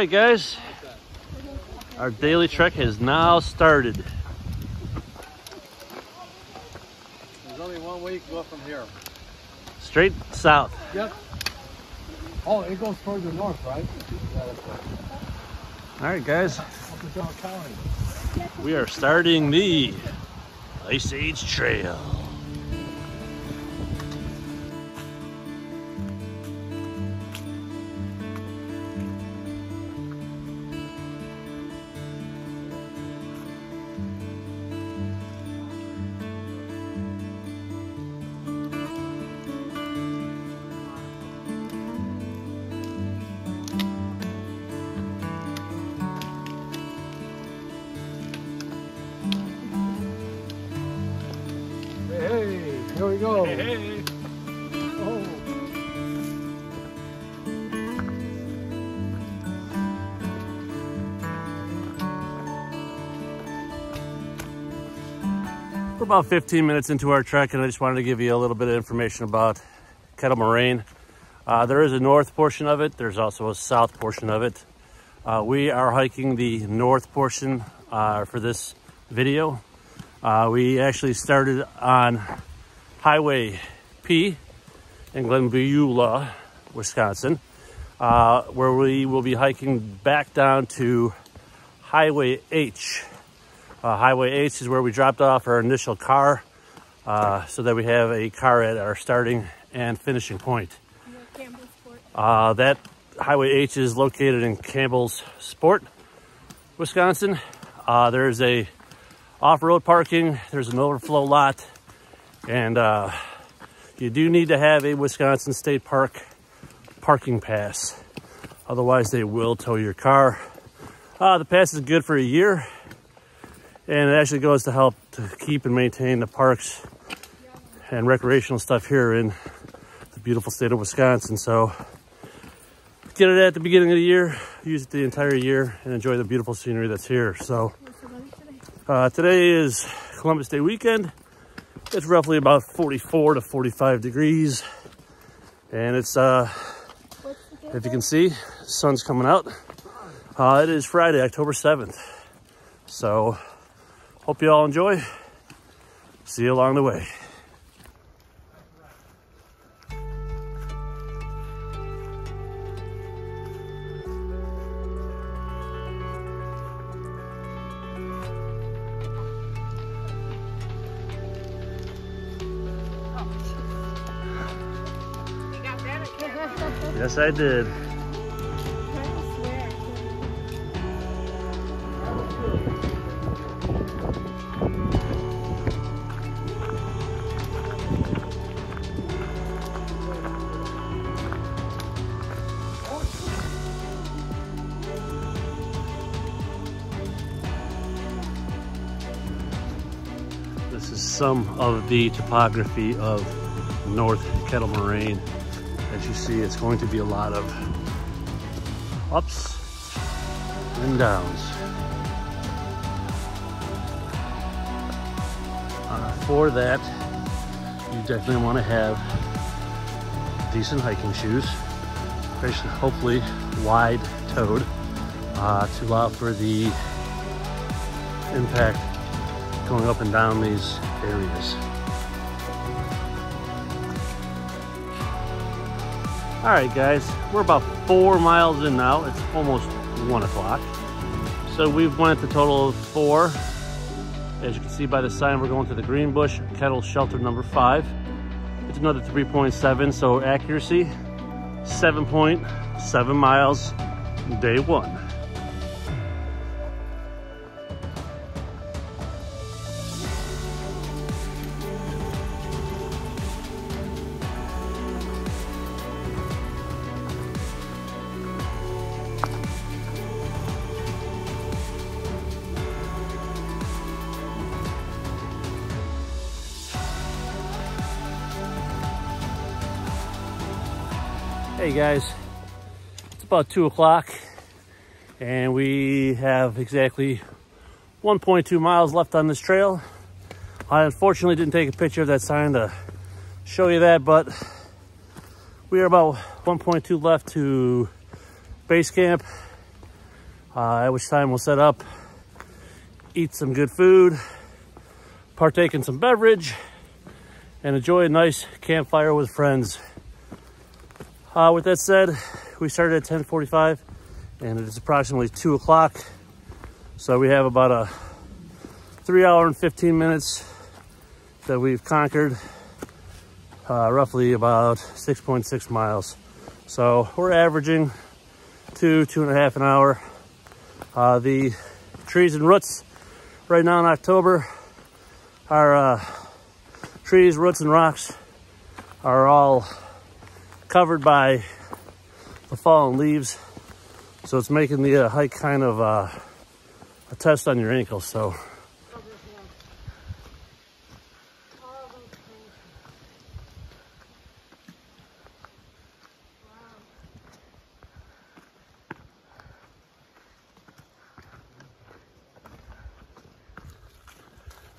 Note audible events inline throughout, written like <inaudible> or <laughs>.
right, guys. Our daily trek has now started. There's only one way you can go from here. Straight south. Yep. Oh, it goes further north, right? Yeah, right. All right, guys. Up in John County. We are starting the Ice Age Trail. We're about 15 minutes into our trek, and I just wanted to give you a little bit of information about Kettle Moraine. Uh, there is a north portion of it. There's also a south portion of it. Uh, we are hiking the north portion uh, for this video. Uh, we actually started on Highway P in Glenbeulah, Wisconsin, uh, where we will be hiking back down to Highway H. Uh, Highway H is where we dropped off our initial car uh, so that we have a car at our starting and finishing point. Uh, that Highway H is located in Campbell's Sport, Wisconsin. Uh, there's a off-road parking, there's an overflow lot, and uh, you do need to have a Wisconsin State Park parking pass. Otherwise, they will tow your car. Uh, the pass is good for a year, and it actually goes to help to keep and maintain the parks and recreational stuff here in the beautiful state of Wisconsin. So get it at the beginning of the year, use it the entire year, and enjoy the beautiful scenery that's here. So uh, today is Columbus Day weekend. It's roughly about 44 to 45 degrees, and it's uh, if you can see, sun's coming out. Uh, it is Friday, October 7th. So hope you all enjoy. See you along the way. Yes, I did. Some of the topography of North Kettle Moraine. As you see, it's going to be a lot of ups and downs. Uh, for that, you definitely want to have decent hiking shoes, hopefully wide toed uh, to allow for the impact going up and down these areas. All right, guys, we're about four miles in now. It's almost one o'clock. So we've went a total of four. As you can see by the sign, we're going to the Greenbush Kettle Shelter number five. It's another 3.7, so accuracy, 7.7 miles, day one. Hey guys, it's about two o'clock and we have exactly 1.2 miles left on this trail. I unfortunately didn't take a picture of that sign to show you that, but we are about 1.2 left to base camp uh, at which time we'll set up, eat some good food, partake in some beverage, and enjoy a nice campfire with friends. Uh, with that said, we started at 10:45, and it is approximately two o'clock. So we have about a three hour and 15 minutes that we've conquered, uh, roughly about 6.6 miles. So we're averaging two, two and a half an hour. Uh, the trees and roots right now in October are uh, trees, roots, and rocks are all covered by the fallen leaves. So it's making the uh, hike kind of uh, a test on your ankles. So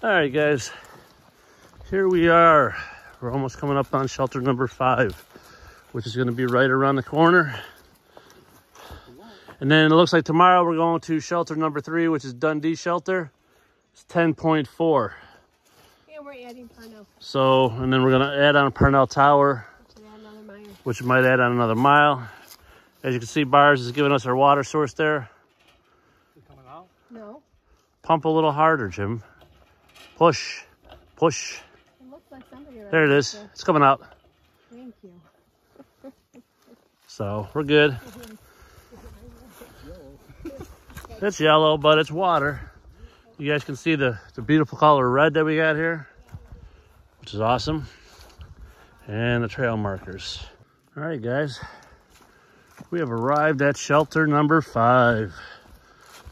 All right, guys, here we are. We're almost coming up on shelter number five, which is gonna be right around the corner. And then it looks like tomorrow we're going to shelter number three, which is Dundee Shelter. It's 10.4. Yeah, we're adding Parnell. So, and then we're gonna add on Parnell Tower, To add another mile. which might add on another mile. As you can see, Bars is giving us our water source there. Coming out? No, Pump a little harder, Jim. Push, push. it looks like somebody. There it is. did It's coming out. Thank you. So we're good. It's yellow, but it's water. You guys can see the, the beautiful color red that we got here, which is awesome. And the trail markers. All right, guys. We have arrived at shelter number five.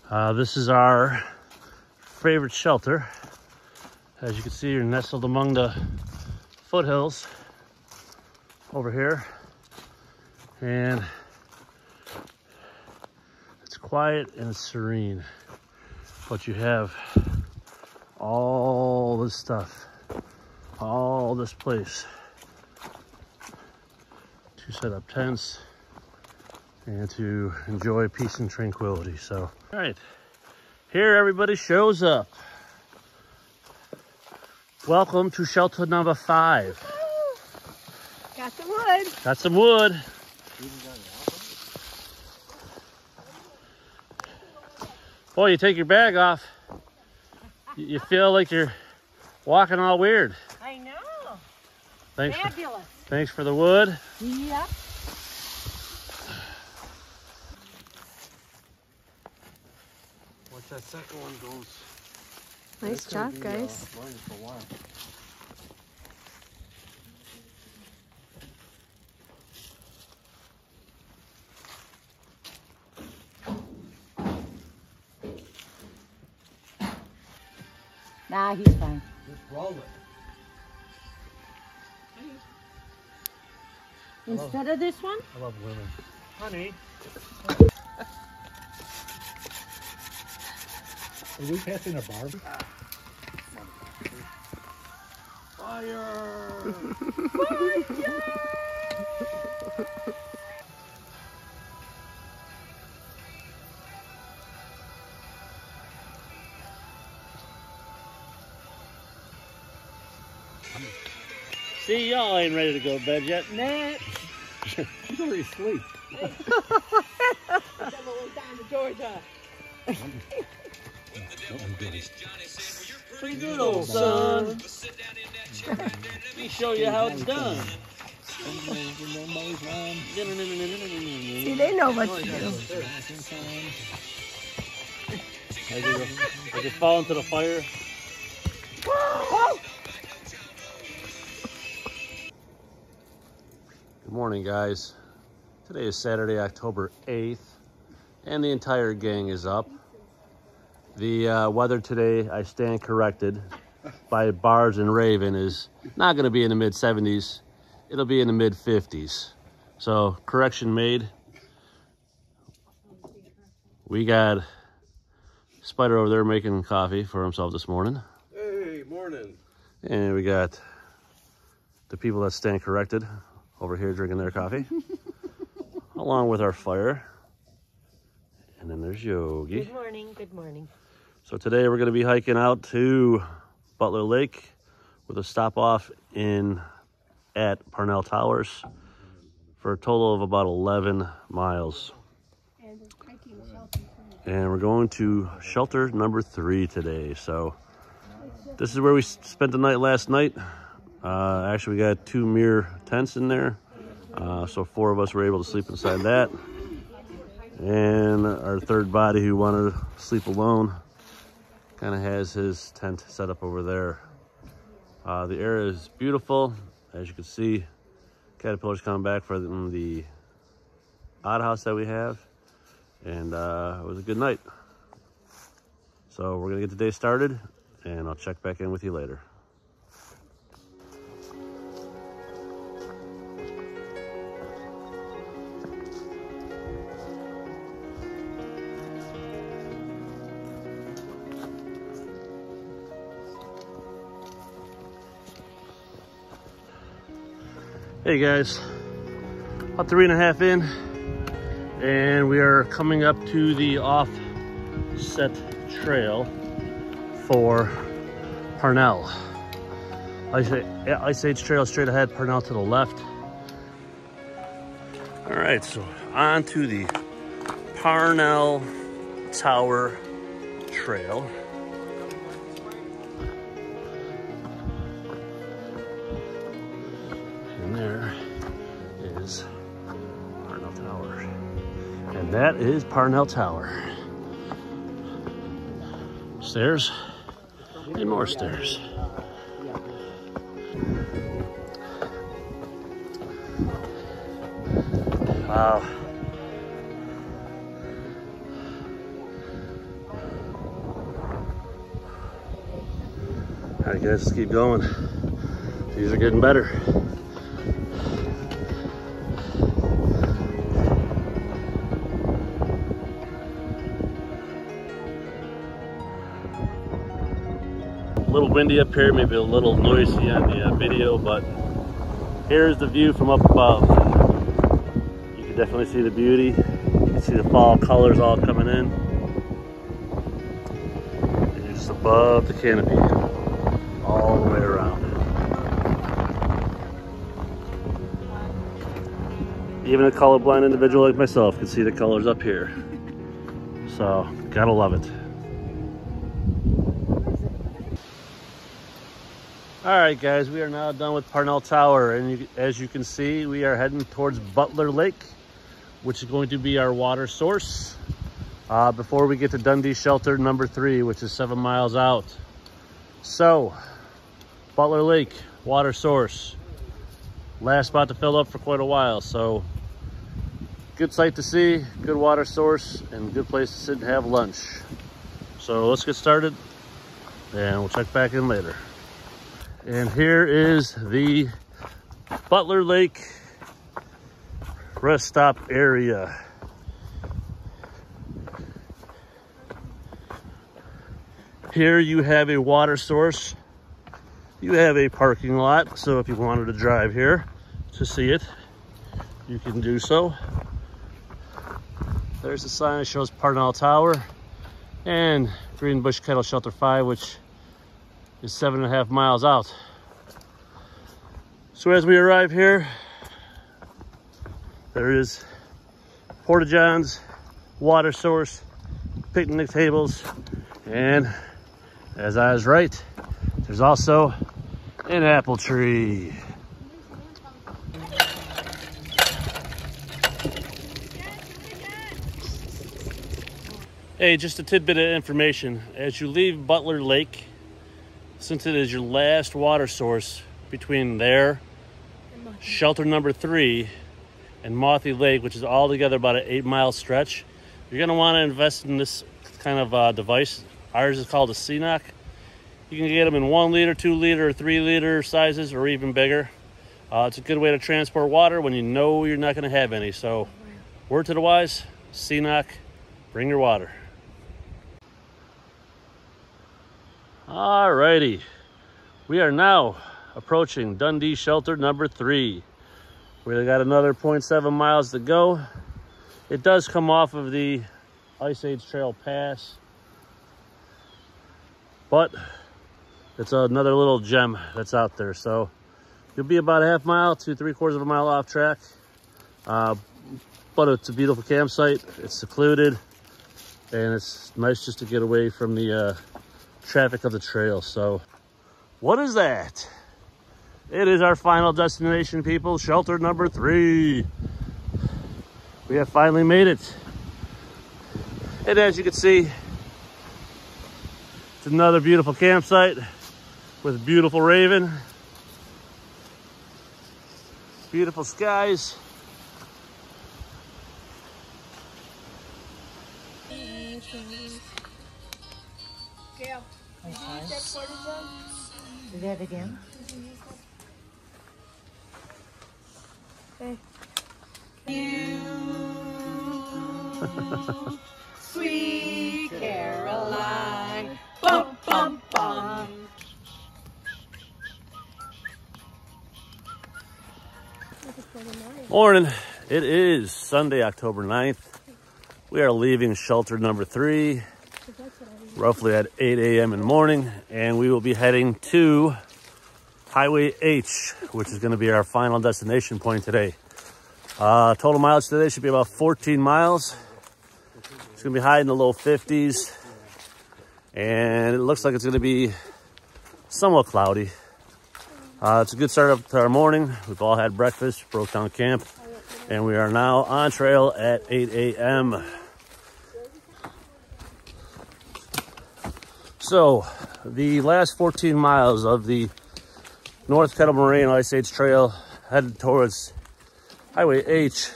Uh, this is our favorite shelter. As you can see, you're nestled among the foothills over here and it's quiet and serene but you have all this stuff all this place. To set up tents and to enjoy peace and tranquility so. All right here everybody shows up. Welcome to shelter number five. Got some wood. got some wood Boy, you take your bag off, you you feel like you're walking all weird. I know. Thanks for, thanks for the wood. Yep. Watch that second one goes. Nice job, uh, guys. burning for a while. Nah, he's fine. Just roll it. Instead of this one? I love women. Honey. Are we passing a barb? <laughs> See, y'all ain't ready to go to bed yet. Nah. He's already asleep. Georgia. Pretty good, old son. Let me show you how it's done. See, they know what to do. As you, as you fall into the fire. Good morning, guys. Today is Saturday, October 8th, and the entire gang is up. The uh, weather today, I stand corrected by Bars and Raven, is not going to be in the mid 70s. It'll be in the mid 50s. So, correction made. We got Spider over there making coffee for himself this morning. Hey, morning. And we got the people that stand corrected over here drinking their coffee, <laughs> along with our fire. And then there's Yogi. Good morning. Good morning. So today we're going to be hiking out to Butler Lake with a stop off in at Parnell Towers for a total of about 11 miles. And hiking shelter. And we're going to shelter number three today. So this is where we spent the night last night. Uh, actually, we got two mirror tents in there. Uh, so four of us were able to sleep inside that. And our third body who wanted to sleep alone kind of has his tent set up over there. Uh, the area is beautiful. As you can see, caterpillars coming back from the odd house that we have. And uh, it was a good night. So we're gonna get the day started and I'll check back in with you later. Hey guys, about three and a half in, and we are coming up to the offset trail for Parnell. Ice, Ice Age Trail straight ahead, Parnell to the left. All right, so on to the Parnell Tower Trail. There is Parnell Tower. And that is Parnell Tower. Stairs and more stairs. Wow. Guys, let's keep going. These are getting better. Windy up here, maybe a little noisy on the uh, video, but here's the view from up above. You can definitely see the beauty. You can see the fall colors all coming in. And you're just above the canopy, all the way around. Even a colorblind individual like myself can see the colors up here. So, gotta love it. All right, guys, we are now done with Parnell Tower, and you, as you can see, we are heading towards Butler Lake, which is going to be our water source uh, before we get to Dundee Shelter number three, which is seven miles out. So, Butler Lake, water source. Last spot to fill up for quite a while, so good sight to see, good water source, and good place to sit and have lunch. So let's get started, and we'll check back in later. And here is the Butler Lake rest stop area. Here you have a water source. You have a parking lot, so if you wanted to drive here to see it, you can do so. There's the sign that shows Parnell Tower and Greenbush Kettle Shelter 5, which is seven and a half miles out. So as we arrive here, there is Porta Johns, water source, picnic tables, and as I was right, there's also an apple tree. Hey, just a tidbit of information. As you leave Butler Lake, since it is your last water source between there, shelter number three, and Mauthe Lake, which is all together about an eight mile stretch, you're gonna wanna invest in this kind of uh, device. Ours is called a CNOC. You can get them in one liter, two liter, three liter sizes, or even bigger. Uh, it's a good way to transport water when you know you're not gonna have any. So, word to the wise, CNOC, bring your water. Alrighty, we are now approaching Dundee Shelter number three. We got another 0.7 miles to go. It does come off of the Ice Age Trail Pass. But it's another little gem that's out there. So you'll be about a half mile to three quarters of a mile off track. Uh, but it's a beautiful campsite. It's secluded and it's nice just to get away from the uh, traffic of the trail. So what is that? It is our final destination, people. Shelter number three. We have finally made it. And as you can see, it's another beautiful campsite with beautiful raven. Beautiful skies. That again. Did you. Sweet Caroline. Bum, bum, bum. Look at 49. Morning. It is Sunday, October 9th. We are leaving shelter number three, 'Cause that's what I was- roughly at 8 a.m. in the morning, and we will be heading to Highway H, which is going to be our final destination point today. Uh, total mileage today should be about 14 miles. It's going to be high in the low 50s, and it looks like it's going to be somewhat cloudy. Uh, it's a good start up to our morning. We've all had breakfast, broke down camp, and we are now on trail at 8 a.m. So, the last 14 miles of the North Kettle Moraine Ice Age Trail headed towards Highway H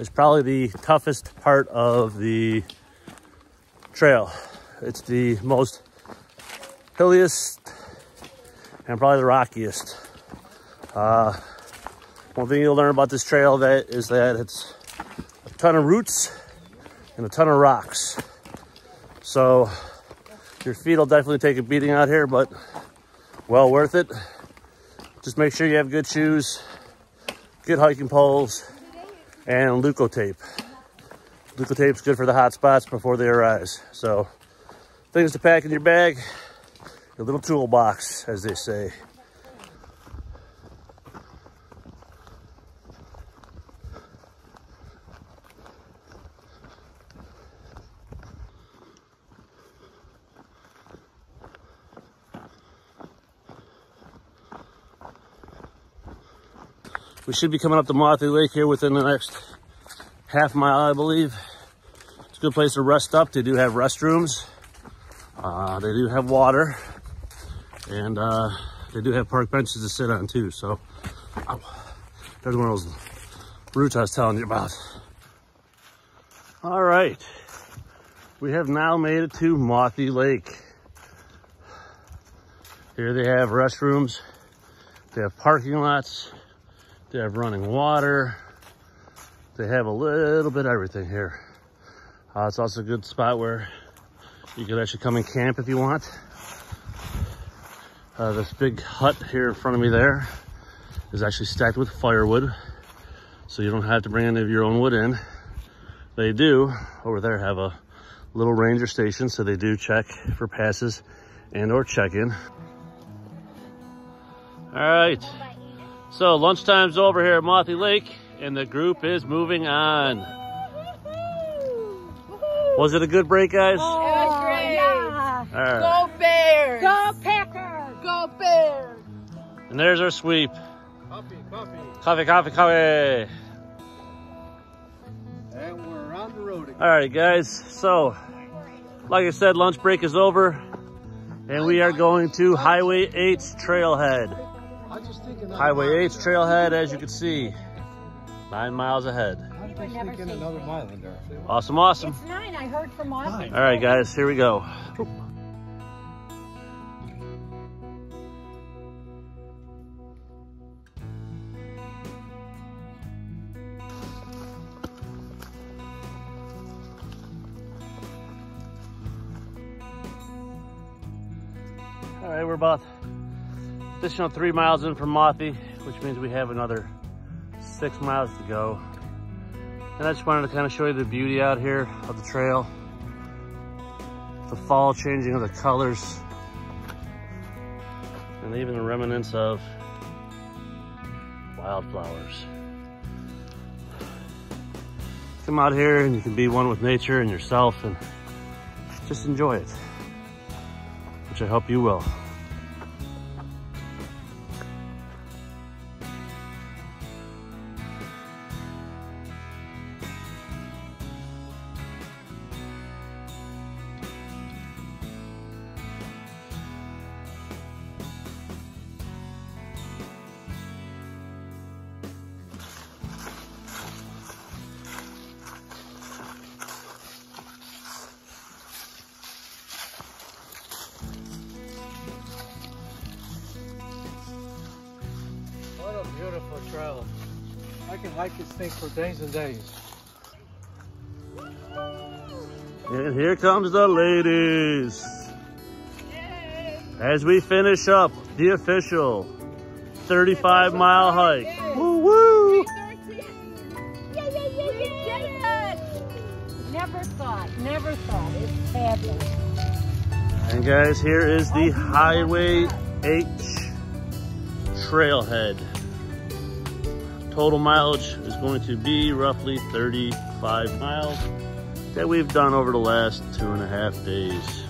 is probably the toughest part of the trail. It's the most hilliest and probably the rockiest. Uh, one thing you'll learn about this trail that is that it's a ton of roots and a ton of rocks. So your feet will definitely take a beating out here, but well worth it. Just make sure you have good shoes, good hiking poles, and Leukotape. Leukotape's good for the hot spots before they arise. So things to pack in your bag, your little toolbox, as they say. We should be coming up to Mauthe Lake here within the next half mile, I believe. It's a good place to rest up. They do have restrooms. Uh, they do have water. And uh, they do have park benches to sit on too. So ow, there's one of those roots I was telling you about. All right. We have now made it to Mauthe Lake. Here they have restrooms. They have parking lots. They have running water. They have a little bit everything here. Uh, it's also a good spot where you can actually come and camp if you want. Uh, this big hut here in front of me there is actually stacked with firewood. So you don't have to bring any of your own wood in. They do over there have a little ranger station. So they do check for passes and or check-in. All right. So lunchtime's over here at Mauthe Lake and the group is moving on. Was it a good break, guys? All It was oh, great. Yeah. right. Go Bears! Go Packers! Go Bears! And there's our sweep. Coffee, coffee. Coffee, coffee, coffee. And we're on the road again. All right, guys. So, like I said, lunch break is over and we are going to Highway H Trailhead. I was just thinking. Highway H Trailhead, as you can see, nine miles ahead. I was just never thinking seen another mile in there. Awesome, awesome. It's nine. I heard from Austin. All right, guys, here we go. Additional three miles in from Mauthe, which means we have another six miles to go. And I just wanted to kind of show you the beauty out here of the trail. The fall changing of the colors. And even the remnants of wildflowers. Come out here and you can be one with nature and yourself and just enjoy it, which I hope you will. Beautiful trail. I can hike this thing for days and days. And here comes the ladies. As we finish up the official 35 mile hike. Woo woo! Never thought, never thought. It's fabulous. And guys, here is the Highway H trailhead. Total mileage is going to be roughly 35 miles that we've done over the last two and a half days.